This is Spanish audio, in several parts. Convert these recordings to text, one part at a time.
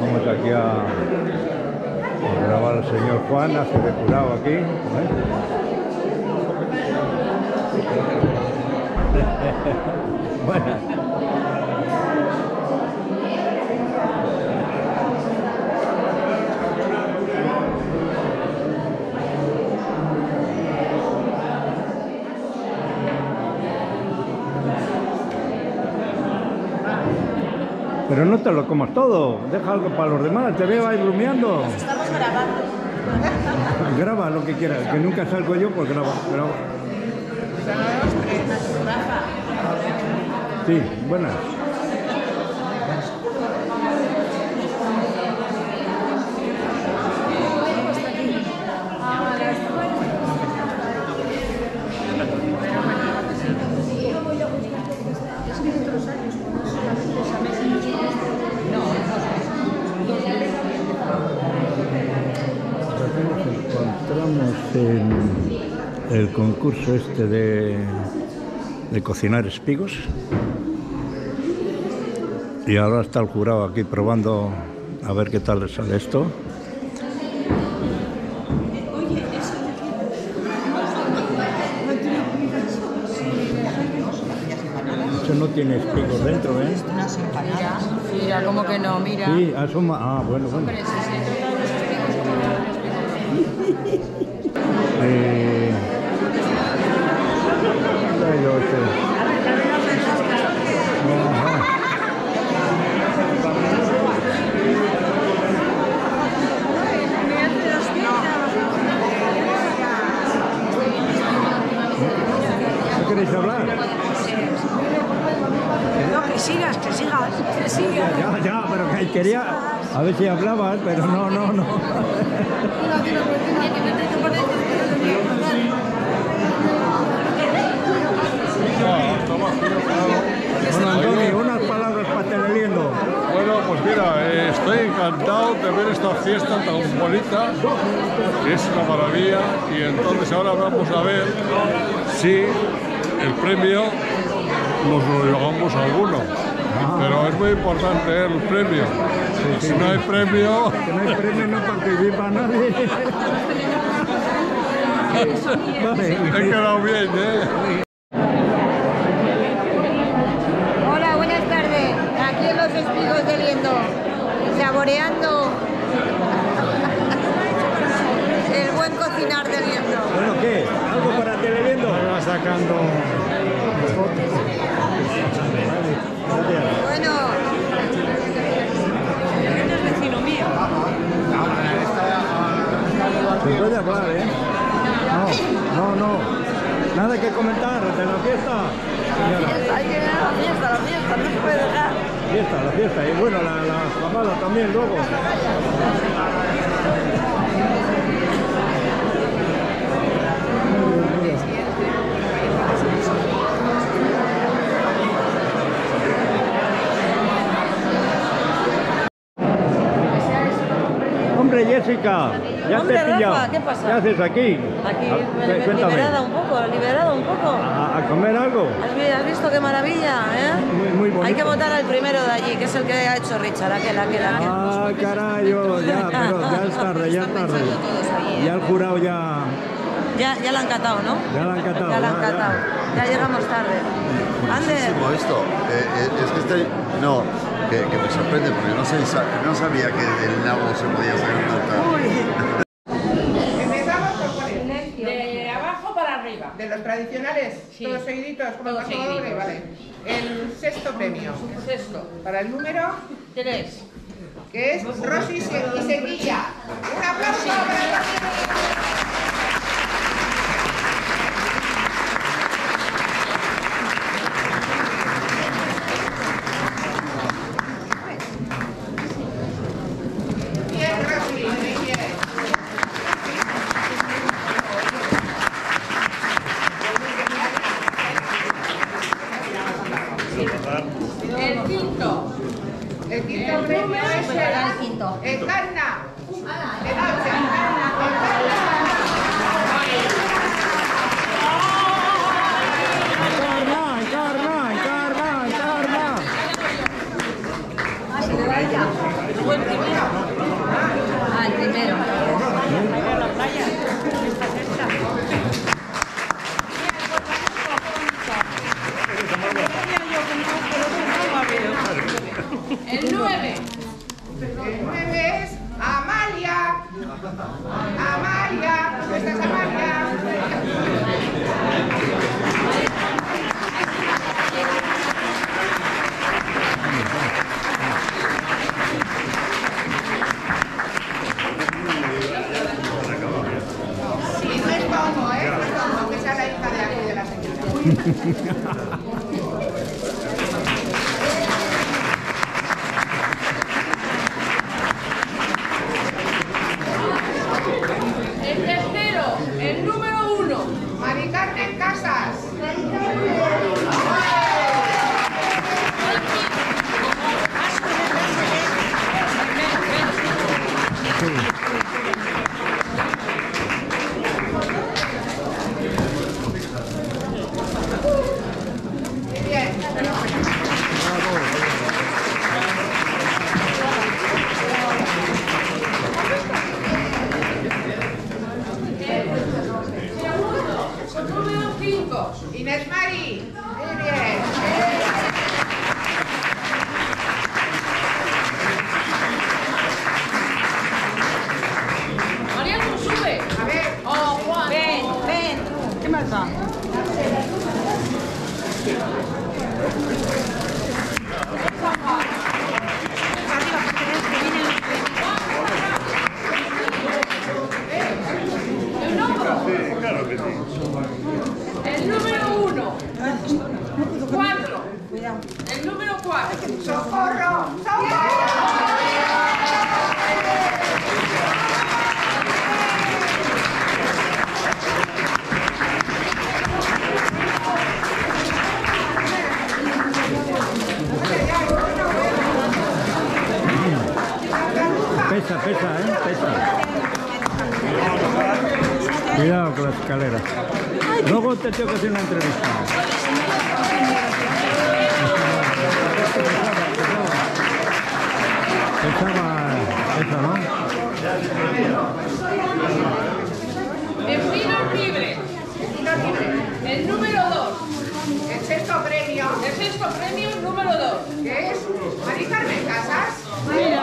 Vamos aquí a, grabar al señor Juan, hace de curado aquí. ¿eh? Buenas. Pero no te lo comas todo, deja algo para los demás, te veo ahí rumiando. Estamos grabando. Graba lo que quieras, que nunca salgo yo, pues graba, graba. Sí, buenas. Aquí nos encontramos en el concurso este de, de cocinar espigos. Y ahora está el jurado aquí probando a ver qué tal le sale esto. Eso no tiene espigos dentro, ¿eh? Unas empanadas. Mira, como que no, mira. Sí, asoma. Ah, bueno, bueno sí, sí, todos los espigos, todos los espigos. Eh, ay, yo sé. Ajá. ¿No queréis hablar? No, que sigas, que sigas, que sigas. Ya, ya, pero que quería a ver si hablabas, pero no, no, no. Bueno, Antonio, unas palabras para Teleliendo. Bueno, pues mira, eh, estoy encantado de ver esta fiesta tan bonita, que es una maravilla, y entonces ahora vamos a ver si el premio nos lo llevamos a alguno. Pero es muy importante eh, el premio. Si no hay premio, Que no hay premio, no participa nadie. he quedado bien, ¿eh? Hola, buenas tardes. Aquí en los saboreando el buen cocinar de Liendo. Bueno, ¿qué? ¿Algo para Teleliendo? Va sacando Gracias. Bueno, es vecino mío. Se puede hablar, ¿eh? No, no, no. Nada que comentar de la fiesta. Señora, Hay que ir a la fiesta, la fiesta, no se puede dejar. Fiesta, la fiesta. Y bueno, la, la también luego. Hombre, Jessica, ya Hombre, te he pillado. Rafa, ¿qué pasa? ¿Qué haces aquí? Aquí, Ah, liberada un poco, liberada un poco. ¿A, a comer algo? ¿Has has visto qué maravilla, eh? Muy, muy bonito. Hay que votar al primero de allí, que es el que ha hecho Richard, aquel, aquel, aquel. Ah, carayo, ya, pero ya es tarde, ya es tarde. Ya el jurado ya, Ya, ya la han catado, ¿no? ya la han catado. Ya la han catado. Ya llegamos tarde. Ander, Muchísimo esto. Eh, eh, es que estoy. No, que, que me sorprende porque no, sé, sa- no sabía que del nabo se podía sacar nota. Empezamos por cuál es? De abajo para arriba. De los tradicionales, Sí. todos seguiditos, como Todos el paso doble, seguiditos. vale. El sexto premio, Sexto. para el número, Tres. que es Rosy y Sevilla. Un aplauso para Rosy. 大，不，别。Quinto escaleras. Luego te tengo que hacer una entrevista. Pesaba esa, ¿no? En tiros libres. El número dos. El sexto premio, El sexto premio, número dos. que es Mari Carmen Casas. El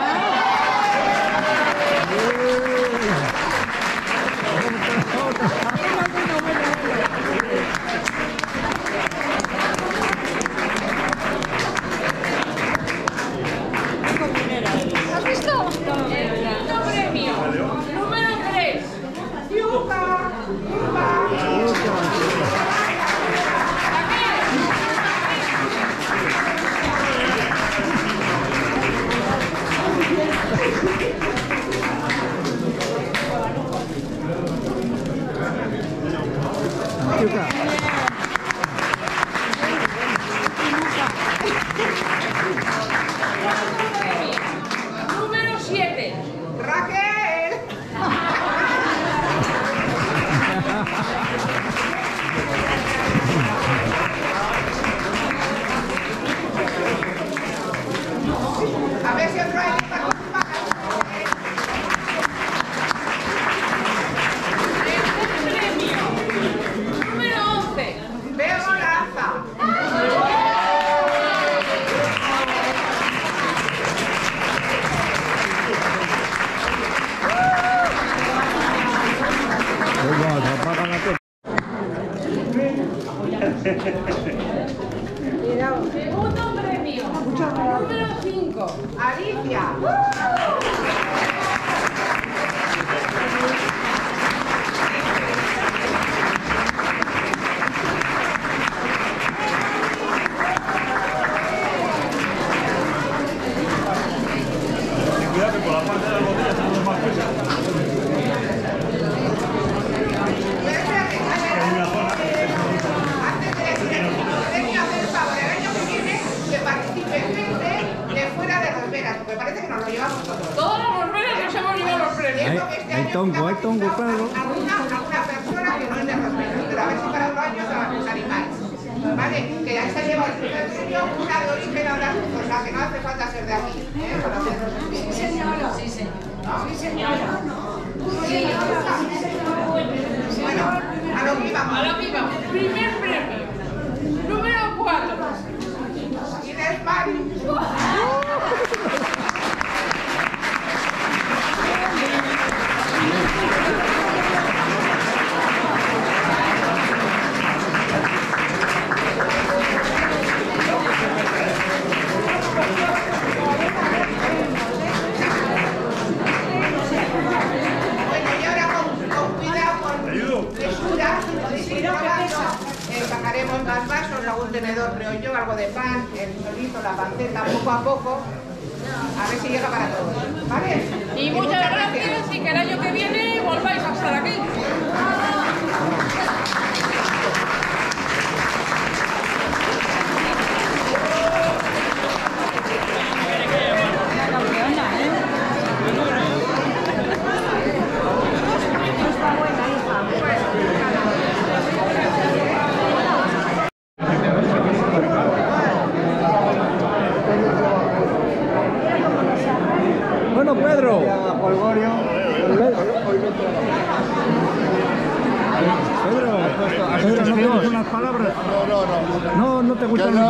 número cinco. Alicia. Hay, tongo, hay tongo, claro. Alguna, alguna persona que no es de pero a ver si para otro año os animáis. ¿Vale? Que ya se ha llevado el primer premio una de origen andaluz, o sea que no hace falta ser de aquí. ¿eh? Hacerlo bien. Sí, señora. Sí, señora. Bueno, a lo que íbamos. A lo que vamos. Primer premio, número cuatro. Inés Mari.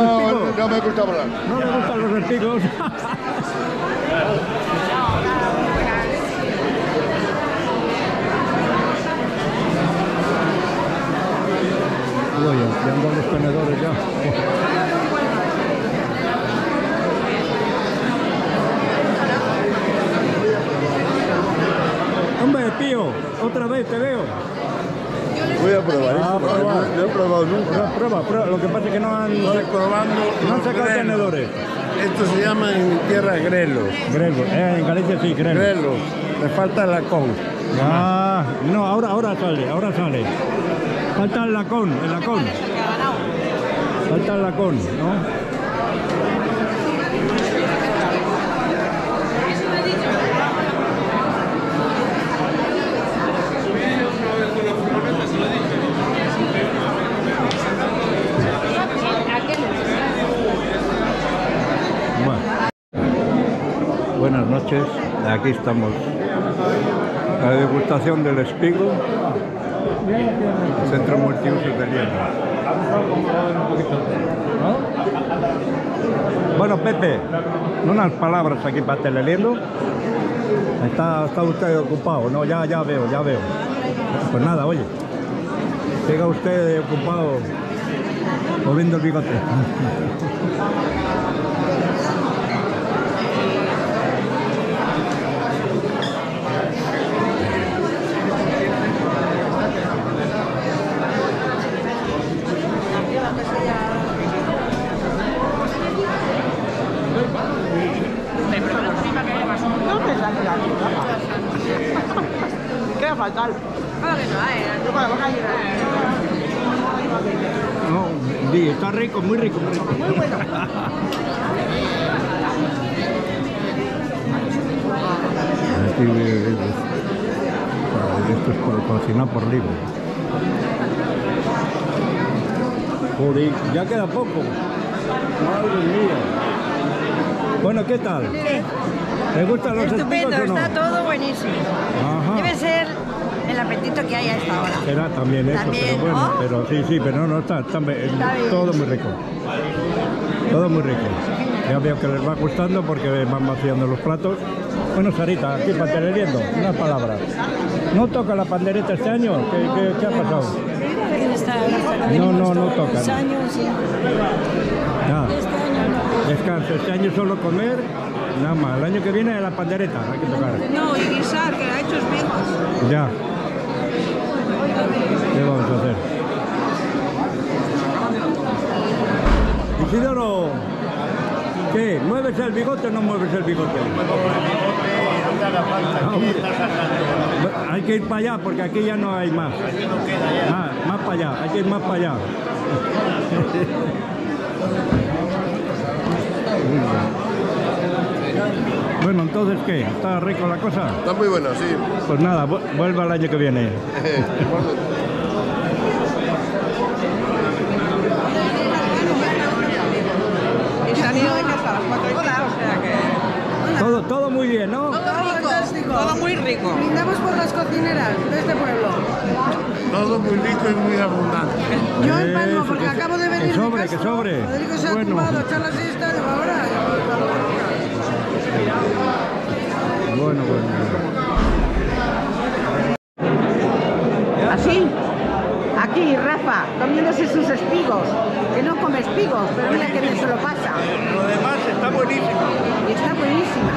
No, no me gusta hablar. No le gustan los espigos. Oye, ya andan los tenedores ya. Hombre, Pío, otra vez te veo. Voy a probar Ah, porque probar. no, no he probado nunca. Prueba, prueba, prueba. Lo que pasa es que no han, Estoy probando. no han sacado grelos. tenedores. Esto se llama en mi tierra grelos. Grego, eh, en Galicia sí, grego. Grelos. Me falta la con. Ah, no, ahora, ahora sale, ahora sale. Falta el lacón, el lacón. Falta el lacón, ¿no? Aquí estamos. La degustación del espigo, Centro Multiusos de Lienda. Bueno, Pepe, unas palabras aquí para Teleliendo. Está, está usted ocupado, no, ya, ya veo, ya veo. Pues nada, oye, siga usted ocupado moviendo el bigote. ¿Qué va a faltar? Claro que no hay. Yo con la boca llena. No, di, está rico, muy rico, muy rico. Muy bueno. Aquí, eh, eh, esto es por cocinar por libre. Joder, ya queda poco. Madre mía. Bueno, ¿qué tal? ¿Te gustan los Estupendo, o no? está todo buenísimo. Ajá. Debe ser el apetito que hay a esta hora. Será también eso, También, pero bueno, ¿no? pero sí, sí, pero no, no está, está be- Está bien. todo muy rico. Todo muy rico. Ya veo que les va gustando porque van vaciando los platos. Bueno, Sarita, aquí pandereriendo, unas palabras. ¿No toca la pandereta este año? ¿Qué, qué- qué ha pasado? No, no, no toca. Ya. Descanso, este año solo comer, nada más. El año que viene la pandereta, hay que tocar. No, y guisar, que ha hecho espigos. Ya. ¿Qué vamos a hacer? Isidoro, ¿qué? ¿Mueves el bigote o no mueves el bigote? Hay que ir para allá porque aquí ya no hay más. Ah, más para allá, hay que ir más para allá. Bueno, entonces, ¿qué? ¿Está rico la cosa? Está muy bueno, sí. Pues nada, vu- vuelva el año que viene. Y se han ido de casa a las cuatro y media, o sea que... Todo, todo muy bien, ¿no? rico. Todo muy rico. Brindamos por las cocineras de este pueblo. Todo muy rico y muy abundante. Yo Eso, porque que- acabo de que venir sobre, de que sobre. Federico se ha Bueno. tumbado echar la siesta, ahora... Bueno, bueno. ¿Así? Aquí, Rafa, comiéndose sus espigos. Que no come espigos, pero mira que bien se lo pasa. Lo demás está buenísimo. Y está buenísima.